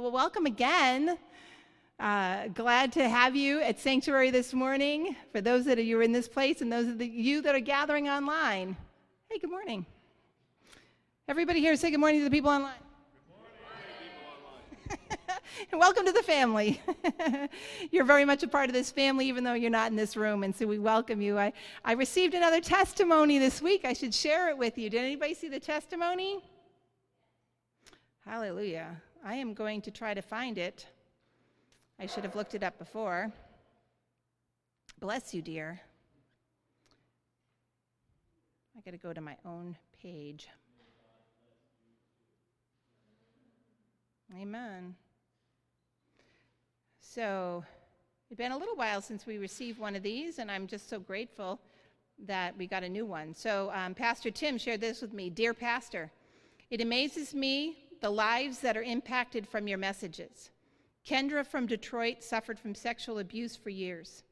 Well, welcome again. Uh, glad to have you at Sanctuary this morning. For those that are you are in this place and those of you that are gathering online. Hey, good morning. Everybody here say good morning to the people online. and welcome to the family. you're very much a part of this family, even though you're not in this room, and so we welcome you. I, I received another testimony this week. I should share it with you. Did anybody see the testimony? Hallelujah. I am going to try to find it. I should have looked it up before. Bless you, dear. I got to go to my own page. Amen. So, it's been a little while since we received one of these, and I'm just so grateful that we got a new one. So, um, Pastor Tim shared this with me Dear Pastor, it amazes me the lives that are impacted from your messages. Kendra from Detroit suffered from sexual abuse for years.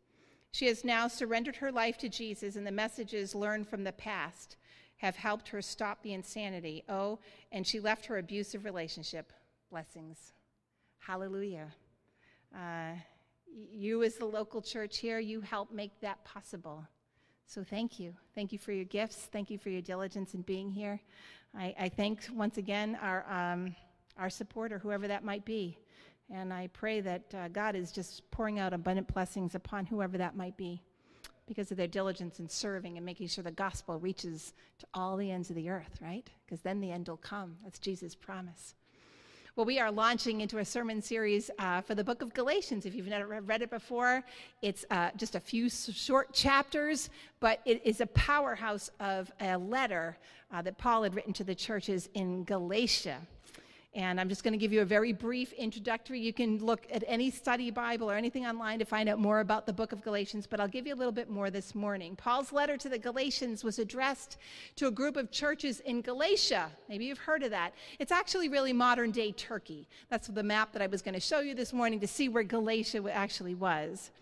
She has now surrendered her life to Jesus, and the messages learned from the past have helped her stop the insanity. Oh, and she left her abusive relationship. Blessings. Hallelujah. Uh, you, as the local church here, you help make that possible. So thank you. Thank you for your gifts. Thank you for your diligence in being here. I, I thank once again our, um, our supporter, whoever that might be. And I pray that uh, God is just pouring out abundant blessings upon whoever that might be because of their diligence in serving and making sure the gospel reaches to all the ends of the earth, right? Because then the end will come. That's Jesus' promise. Well, we are launching into a sermon series uh, for the book of Galatians. If you've never read it before, it's uh, just a few short chapters, but it is a powerhouse of a letter uh, that Paul had written to the churches in Galatia. And I'm just going to give you a very brief introductory. You can look at any study Bible or anything online to find out more about the book of Galatians, but I'll give you a little bit more this morning. Paul's letter to the Galatians was addressed to a group of churches in Galatia. Maybe you've heard of that. It's actually really modern day Turkey. That's the map that I was going to show you this morning to see where Galatia actually was.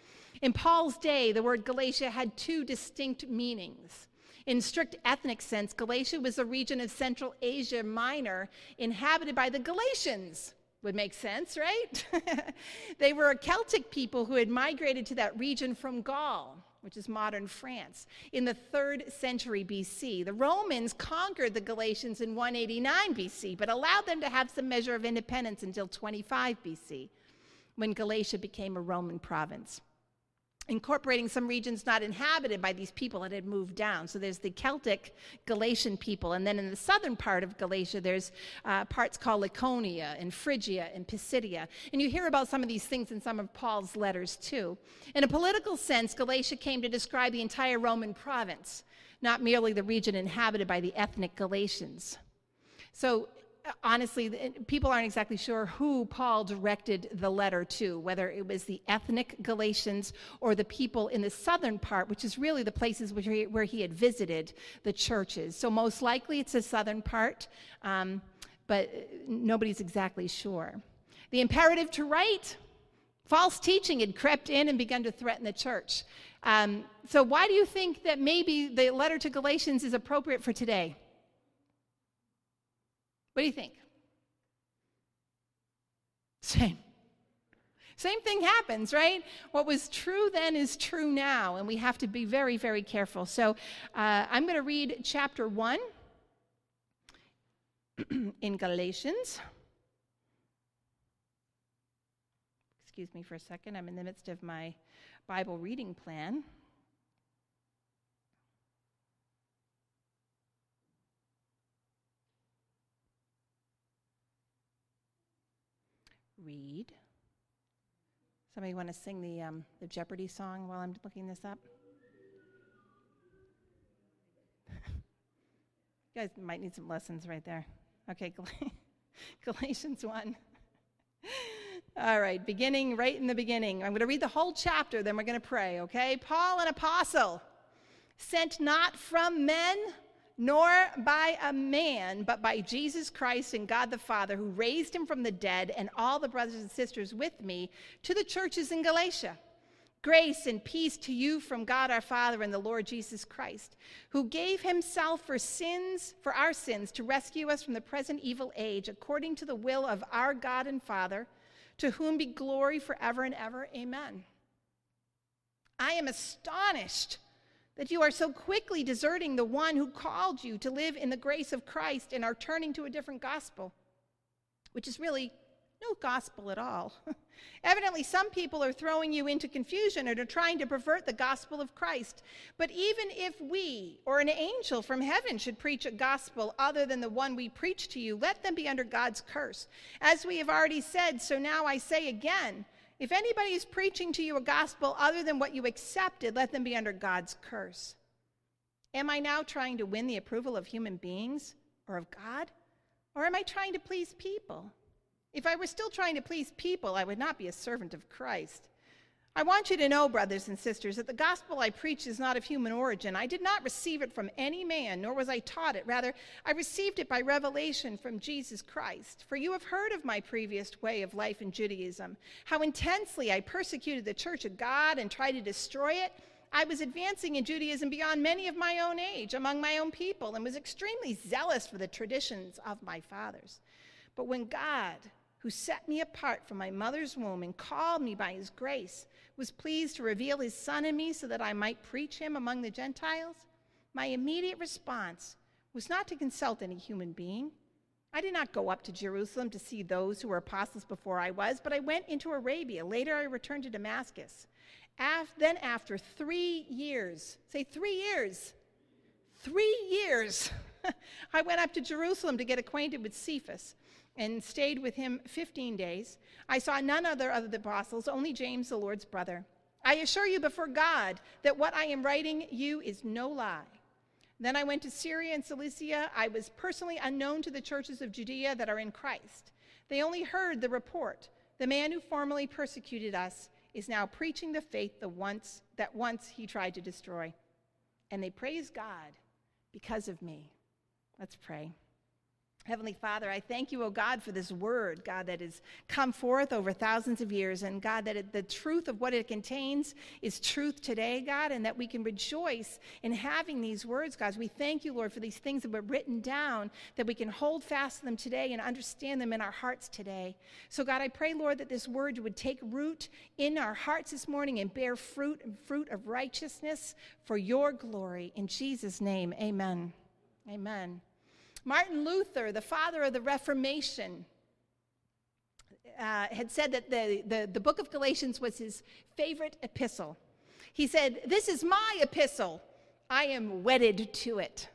In Paul's day, the word Galatia had two distinct meanings. In strict ethnic sense, Galatia was a region of Central Asia Minor inhabited by the Galatians. Would make sense, right? they were a Celtic people who had migrated to that region from Gaul, which is modern France, in the third century BC. The Romans conquered the Galatians in 189 BC, but allowed them to have some measure of independence until 25 BC, when Galatia became a Roman province incorporating some regions not inhabited by these people that had moved down. So there's the Celtic Galatian people. And then in the southern part of Galatia, there's uh, parts called Lycaonia and Phrygia and Pisidia. And you hear about some of these things in some of Paul's letters too. In a political sense, Galatia came to describe the entire Roman province, not merely the region inhabited by the ethnic Galatians. So honestly, people aren't exactly sure who Paul directed the letter to, whether it was the ethnic Galatians or the people in the southern part, which is really the places where he, where he had visited the churches. So, most likely it's the southern part, um, but nobody's exactly sure. The imperative to write, false teaching had crept in and begun to threaten the church. Um, so, why do you think that maybe the letter to Galatians is appropriate for today? What do you think? Same. Same thing happens, right? What was true then is true now, and we have to be very, very careful. So uh, I'm going to read chapter 1 in Galatians. Excuse me for a second, I'm in the midst of my Bible reading plan. Read. Somebody want to sing the, um, the Jeopardy song while I'm looking this up? you guys might need some lessons right there. Okay, Galatians 1. All right, beginning right in the beginning. I'm going to read the whole chapter, then we're going to pray, okay? Paul, an apostle, sent not from men nor by a man, but by Jesus Christ and God the Father, who raised him from the dead, and all the brothers and sisters with me, to the churches in Galatia. Grace and peace to you from God our Father and the Lord Jesus Christ, who gave himself for sins, for our sins, to rescue us from the present evil age, according to the will of our God and Father, to whom be glory forever and ever. Amen. I am astonished that you are so quickly deserting the one who called you to live in the grace of Christ and are turning to a different gospel, which is really no gospel at all. Evidently, some people are throwing you into confusion and are trying to pervert the gospel of Christ. But even if we or an angel from heaven should preach a gospel other than the one we preach to you, let them be under God's curse. As we have already said, so now I say again if anybody is preaching to you a gospel other than what you accepted, let them be under God's curse. Am I now trying to win the approval of human beings or of God? Or am I trying to please people? If I were still trying to please people, I would not be a servant of Christ. I want you to know, brothers and sisters, that the gospel I preach is not of human origin. I did not receive it from any man, nor was I taught it. Rather, I received it by revelation from Jesus Christ. For you have heard of my previous way of life in Judaism, how intensely I persecuted the church of God and tried to destroy it. I was advancing in Judaism beyond many of my own age, among my own people, and was extremely zealous for the traditions of my fathers. But when God, who set me apart from my mother's womb and called me by his grace, was pleased to reveal his son in me so that I might preach him among the Gentiles, my immediate response was not to consult any human being. I did not go up to Jerusalem to see those who were apostles before I was, but I went into Arabia. Later, I returned to Damascus. Then, after three years, say three years, three years, I went up to Jerusalem to get acquainted with Cephas and stayed with him 15 days. I saw none other of the apostles, only James, the Lord's brother. I assure you before God that what I am writing you is no lie. Then I went to Syria and Cilicia. I was personally unknown to the churches of Judea that are in Christ. They only heard the report. The man who formerly persecuted us is now preaching the faith the once, that once he tried to destroy. And they praise God because of me. Let's pray. Heavenly Father, I thank you, O oh God, for this word, God, that has come forth over thousands of years. And God, that it, the truth of what it contains is truth today, God, and that we can rejoice in having these words, God. We thank you, Lord, for these things that were written down, that we can hold fast to them today and understand them in our hearts today. So, God, I pray, Lord, that this word would take root in our hearts this morning and bear fruit and fruit of righteousness for your glory. In Jesus' name, amen. Amen. Martin Luther, the father of the Reformation, uh, had said that the, the, the book of Galatians was his favorite epistle. He said, This is my epistle. I am wedded to it.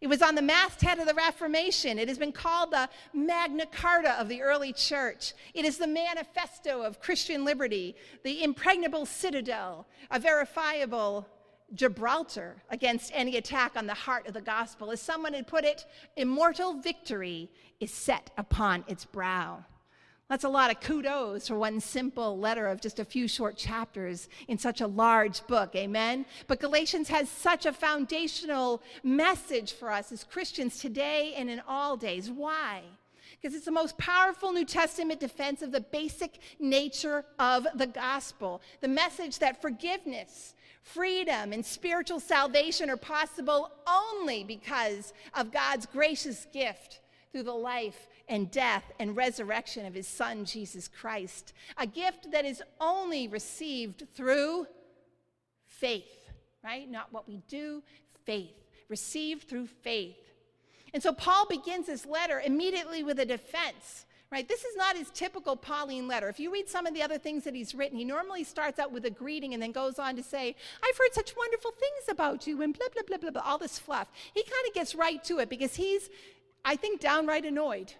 It was on the masthead of the Reformation. It has been called the Magna Carta of the early church. It is the manifesto of Christian liberty, the impregnable citadel, a verifiable Gibraltar against any attack on the heart of the gospel. As someone had put it, immortal victory is set upon its brow. That's a lot of kudos for one simple letter of just a few short chapters in such a large book, amen? But Galatians has such a foundational message for us as Christians today and in all days. Why? Because it's the most powerful New Testament defense of the basic nature of the gospel the message that forgiveness, freedom and spiritual salvation are possible only because of God's gracious gift through the life and death and resurrection of his son, Jesus Christ. A gift that is only received through faith, right? Not what we do, faith. Received through faith. And so Paul begins this letter immediately with a defense right? This is not his typical Pauline letter. If you read some of the other things that he's written, he normally starts out with a greeting and then goes on to say, I've heard such wonderful things about you, and blah, blah, blah, blah, blah, all this fluff. He kind of gets right to it because he's, I think, downright annoyed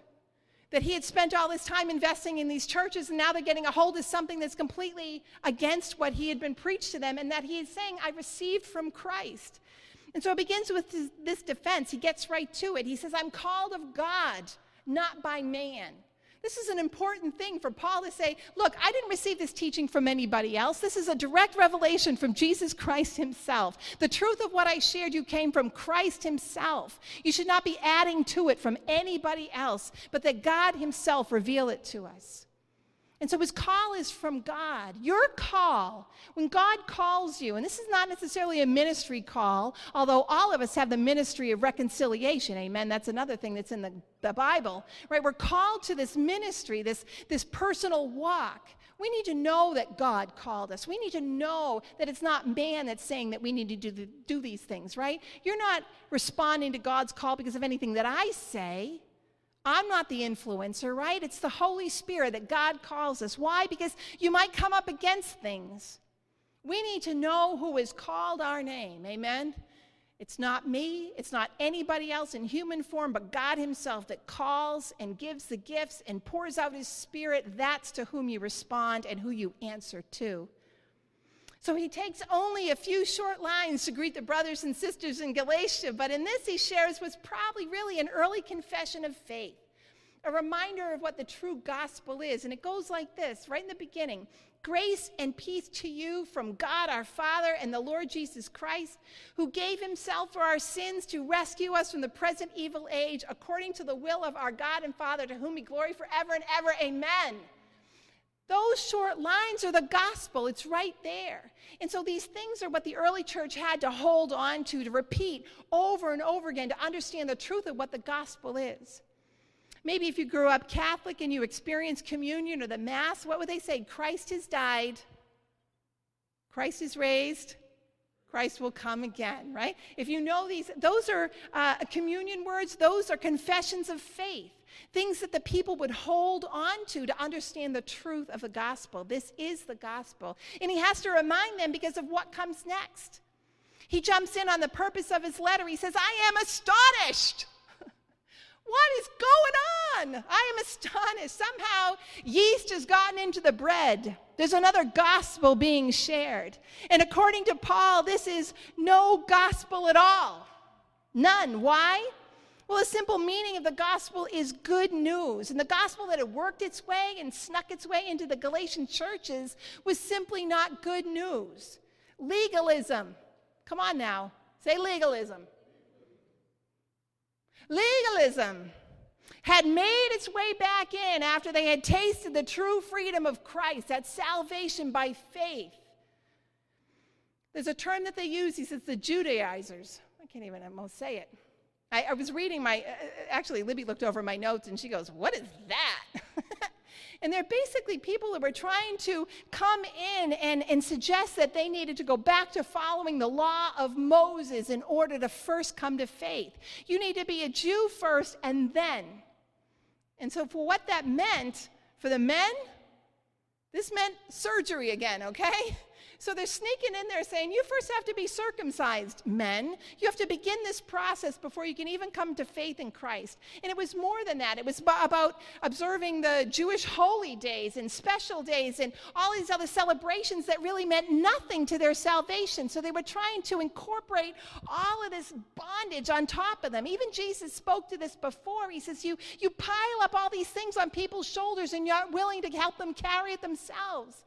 that he had spent all this time investing in these churches and now they're getting a hold of something that's completely against what he had been preached to them and that he is saying, I received from Christ. And so it begins with this, this defense. He gets right to it. He says, I'm called of God, not by man. This is an important thing for Paul to say, look, I didn't receive this teaching from anybody else. This is a direct revelation from Jesus Christ himself. The truth of what I shared you came from Christ himself. You should not be adding to it from anybody else, but that God himself reveal it to us. And so his call is from God. Your call, when God calls you, and this is not necessarily a ministry call, although all of us have the ministry of reconciliation. Amen. That's another thing that's in the, the Bible, right? We're called to this ministry, this, this personal walk. We need to know that God called us. We need to know that it's not man that's saying that we need to do, the, do these things, right? You're not responding to God's call because of anything that I say. I'm not the influencer, right? It's the Holy Spirit that God calls us. Why? Because you might come up against things. We need to know who has called our name. Amen? It's not me, it's not anybody else in human form, but God Himself that calls and gives the gifts and pours out His Spirit. That's to whom you respond and who you answer to. So he takes only a few short lines to greet the brothers and sisters in Galatia, but in this he shares what's probably really an early confession of faith, a reminder of what the true gospel is. And it goes like this right in the beginning Grace and peace to you from God our Father and the Lord Jesus Christ, who gave himself for our sins to rescue us from the present evil age, according to the will of our God and Father, to whom be glory forever and ever. Amen. Those short lines are the gospel. It's right there. And so these things are what the early church had to hold on to, to repeat over and over again to understand the truth of what the gospel is. Maybe if you grew up Catholic and you experienced communion or the Mass, what would they say? Christ has died, Christ is raised, Christ will come again, right? If you know these, those are uh, communion words, those are confessions of faith things that the people would hold on to to understand the truth of the gospel. This is the gospel. And he has to remind them because of what comes next. He jumps in on the purpose of his letter. He says, I am astonished. what is going on? I am astonished. Somehow yeast has gotten into the bread. There's another gospel being shared. And according to Paul, this is no gospel at all. None. Why? Well, the simple meaning of the gospel is good news. And the gospel that had worked its way and snuck its way into the Galatian churches was simply not good news. Legalism. Come on now, say legalism. Legalism had made its way back in after they had tasted the true freedom of Christ, that salvation by faith. There's a term that they use, he says, the Judaizers. I can't even almost say it. I, I was reading my, uh, uh, actually, Libby looked over my notes and she goes, What is that? and they're basically people that were trying to come in and, and suggest that they needed to go back to following the law of Moses in order to first come to faith. You need to be a Jew first and then. And so, for what that meant for the men, this meant surgery again, okay? So they're sneaking in there saying, You first have to be circumcised, men. You have to begin this process before you can even come to faith in Christ. And it was more than that. It was about observing the Jewish holy days and special days and all these other celebrations that really meant nothing to their salvation. So they were trying to incorporate all of this bondage on top of them. Even Jesus spoke to this before. He says, You, you pile up all these things on people's shoulders and you're not willing to help them carry it themselves.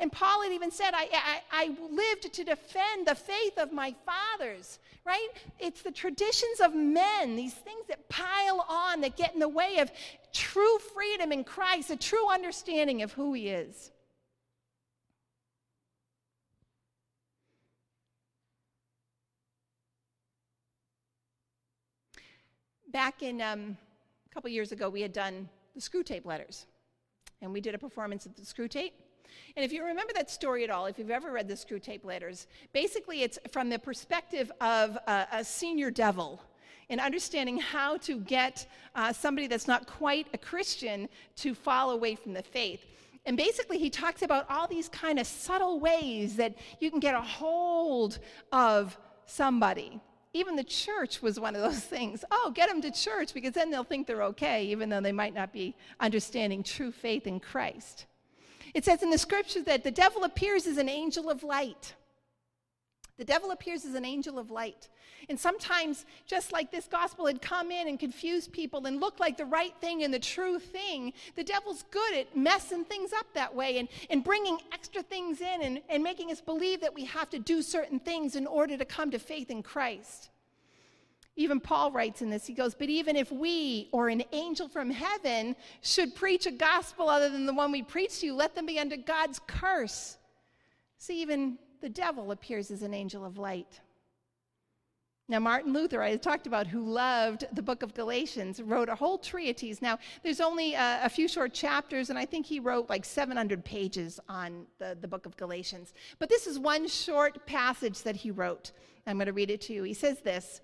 And Paul had even said, I, I, I lived to defend the faith of my fathers, right? It's the traditions of men, these things that pile on that get in the way of true freedom in Christ, a true understanding of who he is. Back in um, a couple years ago, we had done the Screwtape letters, and we did a performance of the Screwtape. And if you remember that story at all, if you've ever read the Screwtape Letters, basically it's from the perspective of a, a senior devil and understanding how to get uh, somebody that's not quite a Christian to fall away from the faith. And basically, he talks about all these kind of subtle ways that you can get a hold of somebody. Even the church was one of those things. Oh, get them to church because then they'll think they're okay, even though they might not be understanding true faith in Christ. It says in the scripture that the devil appears as an angel of light. The devil appears as an angel of light. And sometimes, just like this gospel had come in and confused people and looked like the right thing and the true thing, the devil's good at messing things up that way and, and bringing extra things in and, and making us believe that we have to do certain things in order to come to faith in Christ. Even Paul writes in this, he goes, But even if we or an angel from heaven should preach a gospel other than the one we preach to you, let them be under God's curse. See, even the devil appears as an angel of light. Now, Martin Luther, I talked about, who loved the book of Galatians, wrote a whole treatise. Now, there's only a, a, few short chapters, and I think he wrote like 700 pages on the, the book of Galatians. But this is one short passage that he wrote. I'm going to read it to you. He says this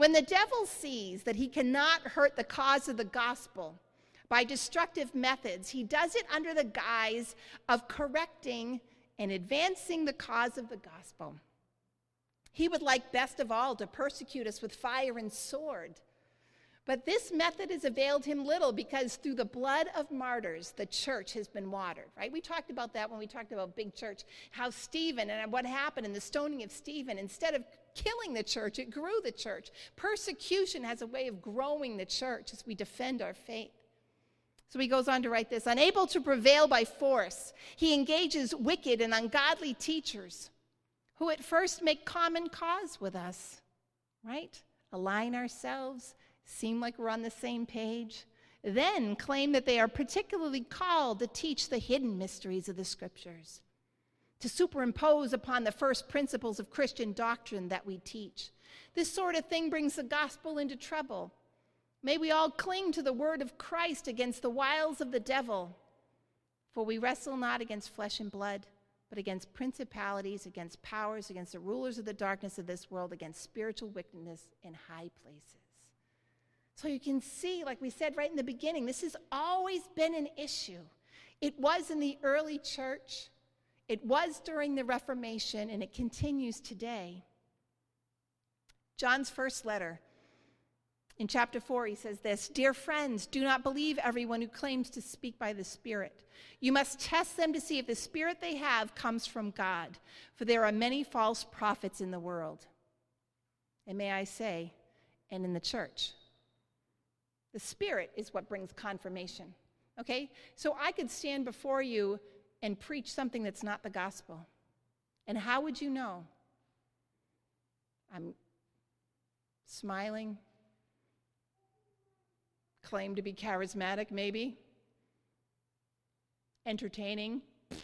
when the devil sees that he cannot hurt the cause of the gospel by destructive methods, he does it under the guise of correcting and advancing the cause of the gospel. He would like best of all to persecute us with fire and sword. But this method has availed him little because through the blood of martyrs, the church has been watered, right? We talked about that when we talked about big church, how Stephen and what happened in the stoning of Stephen, instead of killing the church, it grew the church. Persecution has a way of growing the church as we defend our faith. So he goes on to write this Unable to prevail by force, he engages wicked and ungodly teachers who at first make common cause with us, right? Align ourselves, seem like we're on the same page, then claim that they are particularly called to teach the hidden mysteries of the scriptures to superimpose upon the first principles of Christian doctrine that we teach. This sort of thing brings the gospel into trouble. May we all cling to the word of Christ against the wiles of the devil. For we wrestle not against flesh and blood, but against principalities, against powers, against the rulers of the darkness of this world, against spiritual wickedness in high places. So you can see, like we said right in the beginning, this has always been an issue. It was in the early church. It was during the Reformation and it continues today. John's first letter, in chapter 4, he says this Dear friends, do not believe everyone who claims to speak by the Spirit. You must test them to see if the Spirit they have comes from God, for there are many false prophets in the world. And may I say, and in the church. The Spirit is what brings confirmation. Okay? So I could stand before you and preach something that's not the gospel? And how would you know? I'm smiling, claim to be charismatic, maybe, entertaining. but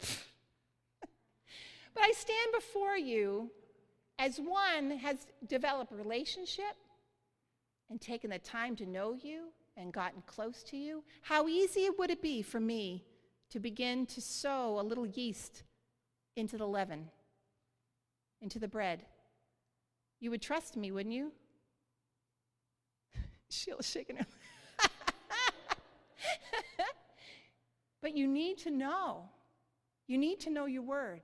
I stand before you as one has developed a relationship and taken the time to know you and gotten close to you. How easy would it be for me to begin to sow a little yeast into the leaven, into the bread. You would trust me, wouldn't you? Sheila's shaking her. but you need to know. You need to know your word.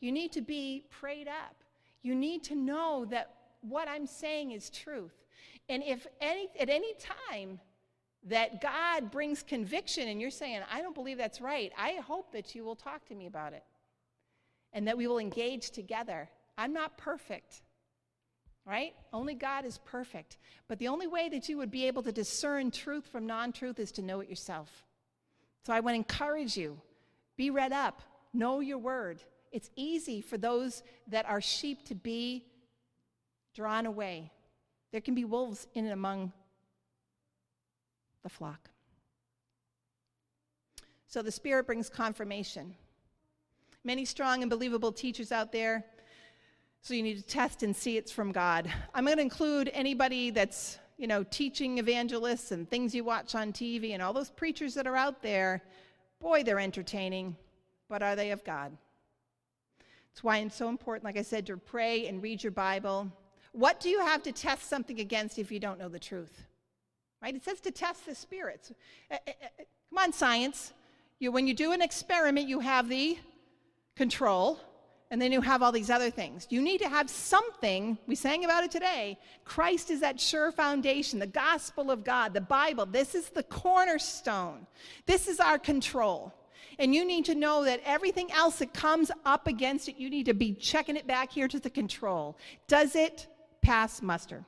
You need to be prayed up. You need to know that what I'm saying is truth. And if any, at any time that God brings conviction and you're saying, I don't believe that's right, I hope that you will talk to me about it and that we will engage together. I'm not perfect, right? Only God is perfect. But the only way that you would be able to discern truth from non truth is to know it yourself. So I want to encourage you be read up, know your word. It's easy for those that are sheep to be drawn away. There can be wolves in and among the flock. So the Spirit brings confirmation. Many strong and believable teachers out there, so you need to test and see it's from God. I'm going to include anybody that's, you know, teaching evangelists and things you watch on TV and all those preachers that are out there. Boy, they're entertaining, but are they of God? That's why it's so important, like I said, to pray and read your Bible. What do you have to test something against if you don't know the truth? Right? It says to test the spirits. Uh, uh, uh, come on, science. You, when you do an experiment, you have the control, and then you have all these other things. You need to have something. We sang about it today. Christ is that sure foundation, the gospel of God, the Bible. This is the cornerstone. This is our control. And you need to know that everything else that comes up against it, you need to be checking it back here to the control. Does it pass muster?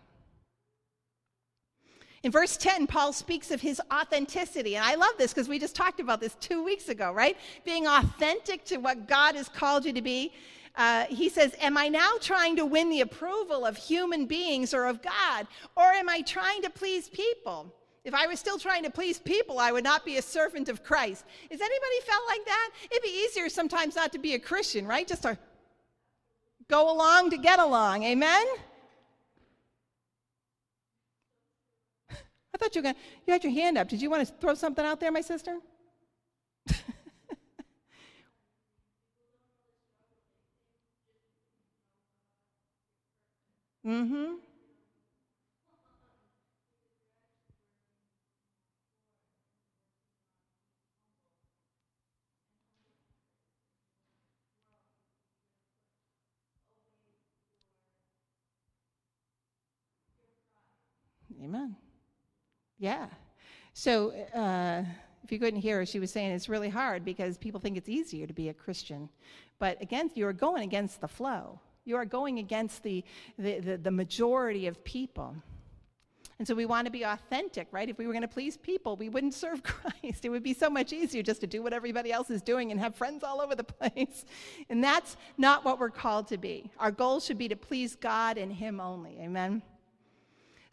In verse 10, Paul speaks of his authenticity. And I love this because we just talked about this two weeks ago, right? Being authentic to what God has called you to be. uh, he says, Am I now trying to win the approval of human beings or of God? Or am I trying to please people? If I was still trying to please people, I would not be a servant of Christ. Has anybody felt like that? It'd be easier sometimes not to be a Christian, right? Just to go along to get along. Amen? I thought you were to, you had your hand up. Did you want to throw something out there, my sister? mm hmm. Amen. Yeah. So, uh, if you couldn't hear her, she was saying it's really hard because people think it's easier to be a Christian. But again, you're going against the flow. You are going against the, the, the, the majority of people. And so we want to be authentic, right? If we were going to please people, we wouldn't serve Christ. It would be so much easier just to do what everybody else is doing and have friends all over the place. And that's not what we're called to be. Our goal should be to please God and Him only. Amen?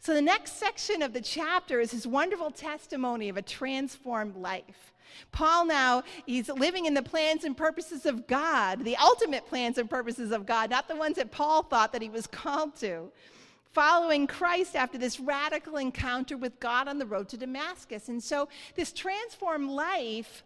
So, the next section of the chapter is his wonderful testimony of a transformed life. Paul now, he's living in the plans and purposes of God, the ultimate plans and purposes of God, not the ones that Paul thought that he was called to. Following Christ after this radical encounter with God on the road to Damascus. And so, this transformed life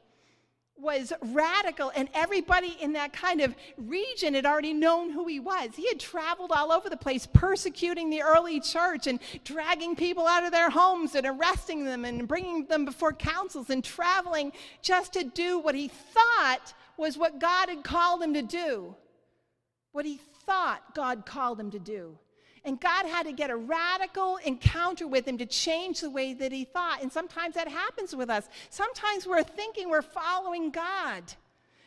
was radical, and everybody in that kind of region had already known who he was. He had traveled all over the place, persecuting the early church and dragging people out of their homes and arresting them and bringing them before councils and traveling just to do what he thought was what God had called him to do. What he thought God called him to do. And God had to get a radical encounter with him to change the way that he thought. And sometimes that happens with us. Sometimes we're thinking we're following God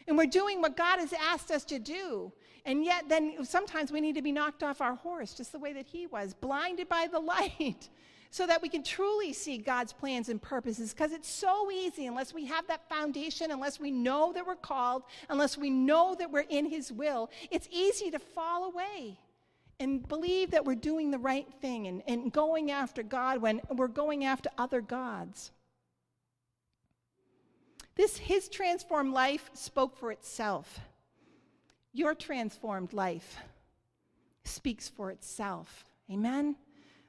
and we're doing what God has asked us to do. And yet, then sometimes we need to be knocked off our horse, just the way that he was, blinded by the light, so that we can truly see God's plans and purposes. Because it's so easy, unless we have that foundation, unless we know that we're called, unless we know that we're in his will, it's easy to fall away and believe that we're doing the right thing and, and going after God when we're going after other gods. This, his transformed life spoke for itself. Your transformed life speaks for itself. Amen?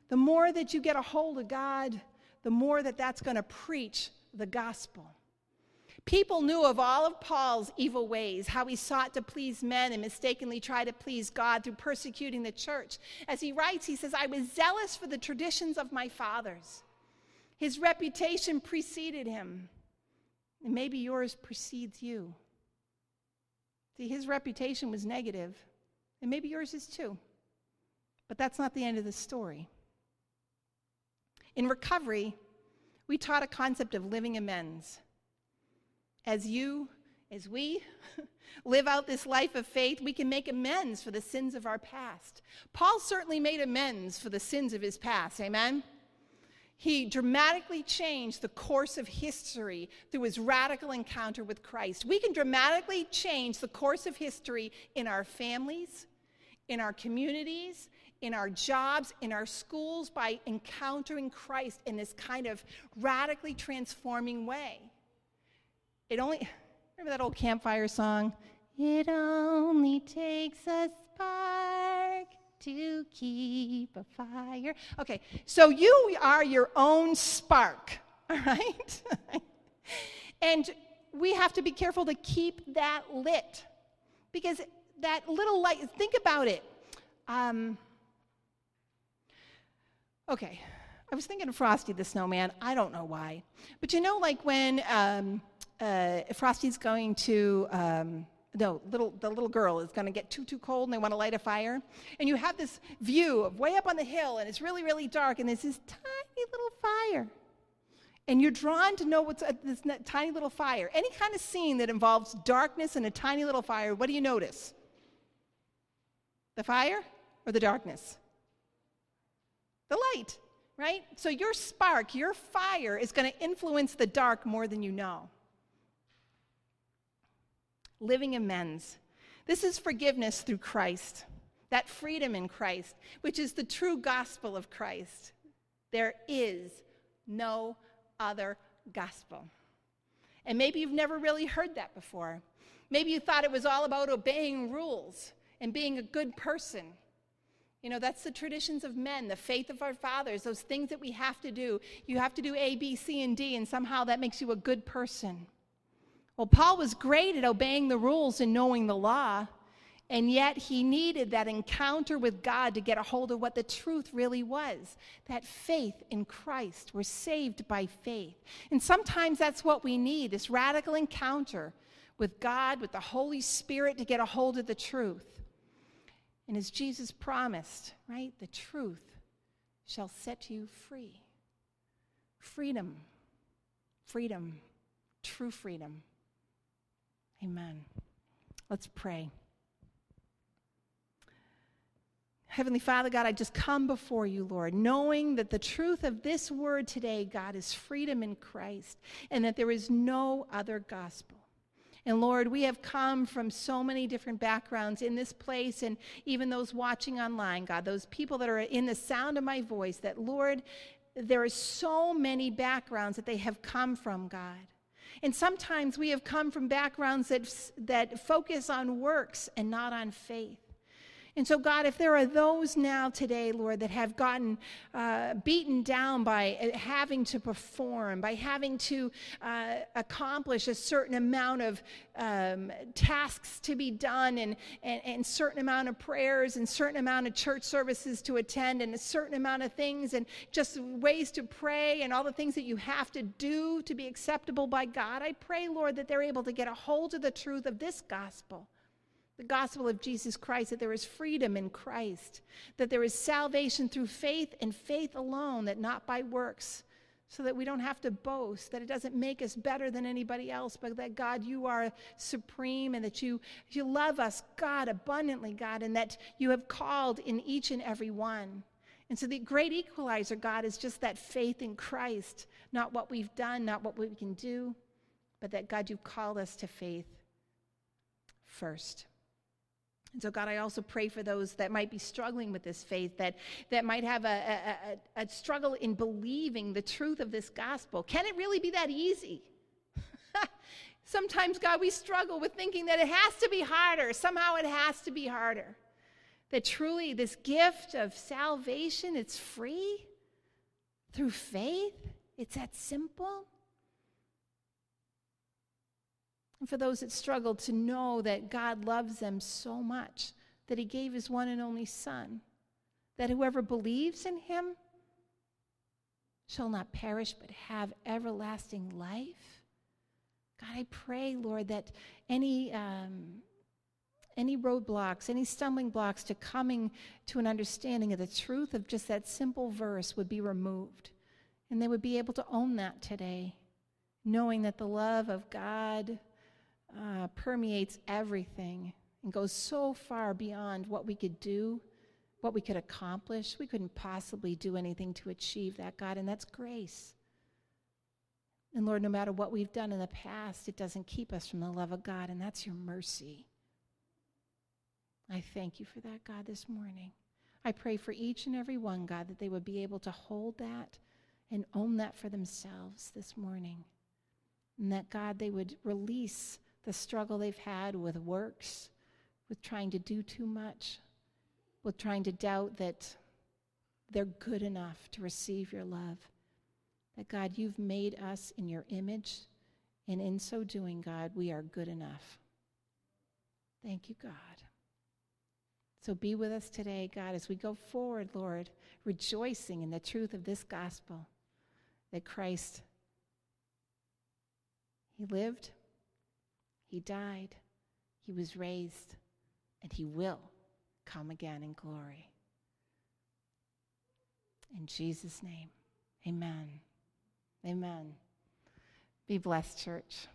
The more that you get a hold of God, the more that that's going to preach the gospel. People knew of all of Paul's evil ways, how he sought to please men and mistakenly tried to please God through persecuting the church. As he writes, he says, I was zealous for the traditions of my fathers. His reputation preceded him, and maybe yours precedes you. See, his reputation was negative, and maybe yours is too. But that's not the end of the story. In recovery, we taught a concept of living amends as you, as we live out this life of faith, we can make amends for the sins of our past. Paul certainly made amends for the sins of his past. Amen? He dramatically changed the course of history through his radical encounter with Christ. We can dramatically change the course of history in our families, in our communities, in our jobs, in our schools by encountering Christ in this kind of radically transforming way. It only, remember that old campfire song? It only takes a spark to keep a fire. Okay, so you are your own spark, all right? and we have to be careful to keep that lit because that little light, think about it. Um, okay, I was thinking of Frosty the Snowman. I don't know why. But you know, like when. Um, uh, Frosty's going to, um, no, little, the little girl is going to get too, too cold and they want to light a fire. And you have this view of way up on the hill and it's really, really dark and there's this tiny little fire. And you're drawn to know what's at this tiny little fire. Any kind of scene that involves darkness and a tiny little fire, what do you notice? The fire or the darkness? The light, right? So your spark, your fire is going to influence the dark more than you know living amends. This is forgiveness through Christ, that freedom in Christ, which is the true gospel of Christ. There is no other gospel. And maybe you've never really heard that before. Maybe you thought it was all about obeying rules and being a good person. You know, that's the traditions of men, the faith of our fathers, those things that we have to do. You have to do A, B, C, and D, and somehow that makes you a good person. Well, Paul was great at obeying the rules and knowing the law, and yet he needed that encounter with God to get a hold of what the truth really was that faith in Christ. We're saved by faith. And sometimes that's what we need this radical encounter with God, with the Holy Spirit to get a hold of the truth. And as Jesus promised, right, the truth shall set you free. Freedom, freedom, true freedom. Amen. Let's pray. Heavenly Father, God, I just come before you, Lord, knowing that the truth of this word today, God, is freedom in Christ and that there is no other gospel. And Lord, we have come from so many different backgrounds in this place and even those watching online, God, those people that are in the sound of my voice, that Lord, there are so many backgrounds that they have come from, God. And sometimes we have come from backgrounds that, that focus on works and not on faith. And so, God, if there are those now today, Lord, that have gotten uh, beaten down by uh, having to perform, by having to uh, accomplish a certain amount of um, tasks to be done, and, and, and certain amount of prayers, and certain amount of church services to attend, and a certain amount of things, and just ways to pray, and all the things that you have to do to be acceptable by God, I pray, Lord, that they're able to get a hold of the truth of this gospel the gospel of Jesus Christ, that there is freedom in Christ, that there is salvation through faith and faith alone, that not by works, so that we don't have to boast, that it doesn't make us better than anybody else, but that God, you are supreme and that you, you love us, God, abundantly, God, and that you have called in each and every one. And so the great equalizer, God, is just that faith in Christ, not what we've done, not what we can do, but that, God, you've called us to faith first. And so, God, I also pray for those that might be struggling with this faith, that, that might have a, a, a struggle in believing the truth of this gospel. Can it really be that easy? Sometimes, God, we struggle with thinking that it has to be harder. Somehow it has to be harder. That truly this gift of salvation, it's free through faith. It's that simple. And for those that struggle to know that God loves them so much that he gave his one and only Son, that whoever believes in him shall not perish but have everlasting life. God, I pray, Lord, that any. Um, any roadblocks, any stumbling blocks to coming to an understanding of the truth of just that simple verse would be removed. And they would be able to own that today, knowing that the love of God uh, permeates everything and goes so far beyond what we could do, what we could accomplish. We couldn't possibly do anything to achieve that, God, and that's grace. And Lord, no matter what we've done in the past, it doesn't keep us from the love of God, and that's your mercy. I thank you for that, God, this morning. I pray for each and every one, God, that they would be able to hold that and own that for themselves this morning. And that, God, they would release the struggle they've had with works, with trying to do too much, with trying to doubt that they're good enough to receive your love. That God, you've made us in your image, and in so doing, God, we are good enough. Thank you, God. So be with us today, God, as we go forward, Lord, rejoicing in the truth of this gospel that Christ, He lived, he died, he was raised, and he will come again in glory. In Jesus' name, amen. Amen. Be blessed, church.